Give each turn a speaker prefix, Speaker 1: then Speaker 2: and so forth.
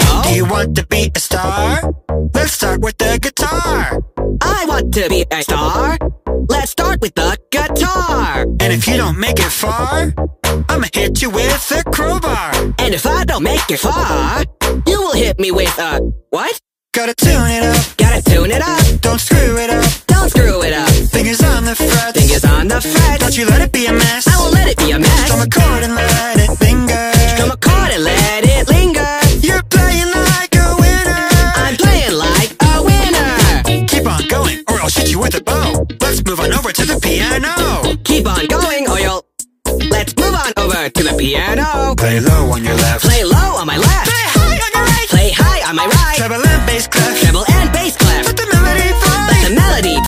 Speaker 1: Do you
Speaker 2: want to be a star? Let's start with the guitar.
Speaker 1: I want to be a star. Let's start with the guitar. And
Speaker 2: if you don't make it far, I'ma hit you with a crowbar.
Speaker 1: And if I don't make it far, you will hit me with a what?
Speaker 2: Gotta tune it up,
Speaker 1: Gotta tune it up.
Speaker 2: don't screw it up.
Speaker 1: Don't screw it up.
Speaker 2: Fingers on the fret. Fingers
Speaker 1: on the fret. don't
Speaker 2: you let it be a mess. I won't
Speaker 1: let it be a mess. Strum
Speaker 2: a chord and let it I'll shoot you with a bow. Let's move on over to the piano.
Speaker 1: Keep on going, or you'll... Let's move on over to the piano.
Speaker 2: Play low on your left. Play
Speaker 1: low on my left. Play
Speaker 2: high on your right.
Speaker 1: Play high on my right.
Speaker 2: Treble and bass clef.